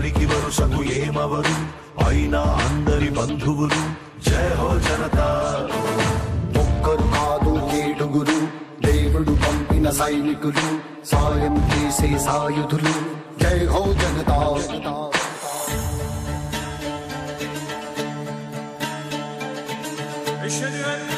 ఎవరికి వరుసకు ఏమవరు అయినా అందరి బంధువులు జయ హో జనతా ఒక్కరు కాదు ఏడుగురు దేవుడు పంపిన సైనికులు సాయం చేసే సాయుధులు జై హో జనతా أشهد أن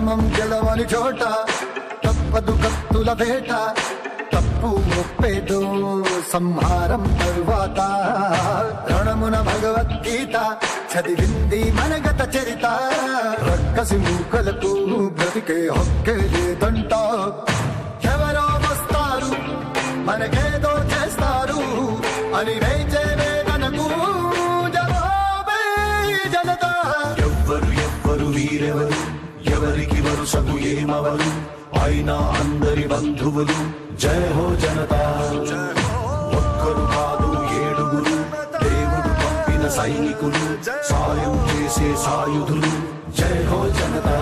ధర్మం గెలవని చోట తప్పదు కత్తుల వేట తప్పు ఒప్పేదో సంహారం తరువాత. రణమున భగవద్గీత చదివింది మన గత చరిత. రక్కసి మూకలకు బ్రతికే హక్కే లేదంట. ఎవరో వస్తారు మనకేదో చేస్తారు అని ఎవరికి వరుసకు ఏమవరు అయినా అందరి బంధువులు జయ హో జనతా. ఒక్కరు కాదు ఏడుగురు దేవుడు పంపిన సైనికులు సాయం చేసే సాయుధులు జయ హో జనతా.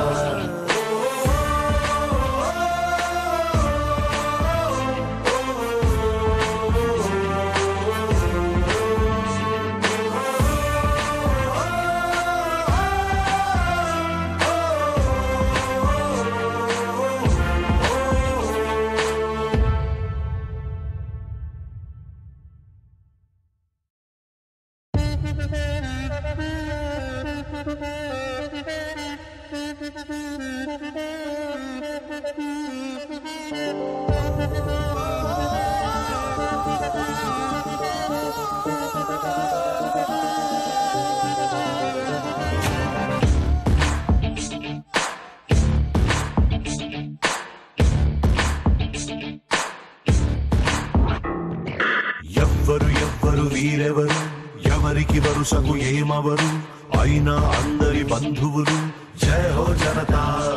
ఎవ్వరు ఎవ్వరు వీరెవరు? ఎవరికి వరుసకు ఏమవరు? అయినా అందరి బంధువులు. జయ హో జనతా.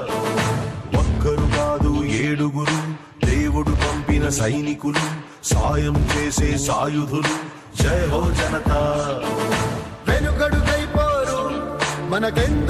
ఒక్కరు కాదు ఏడుగురు. దేవుడు పంపిన సైనికులు. సాయం చేసే సాయుధులు. జయ హో జనతా. వెనుకడుకైపోరు మనకెంత